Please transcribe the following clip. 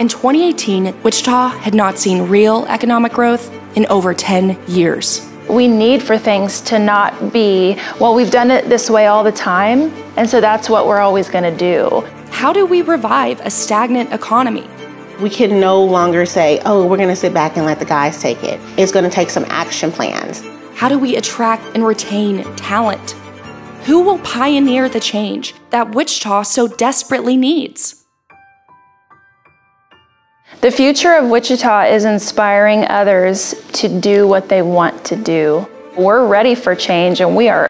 In 2018, Wichita had not seen real economic growth in over 10 years. We need for things to not be, well, we've done it this way all the time, and so that's what we're always going to do. How do we revive a stagnant economy? We can no longer say, oh, we're going to sit back and let the guys take it. It's going to take some action plans. How do we attract and retain talent? Who will pioneer the change that Wichita so desperately needs? The future of Wichita is inspiring others to do what they want to do. We're ready for change and we are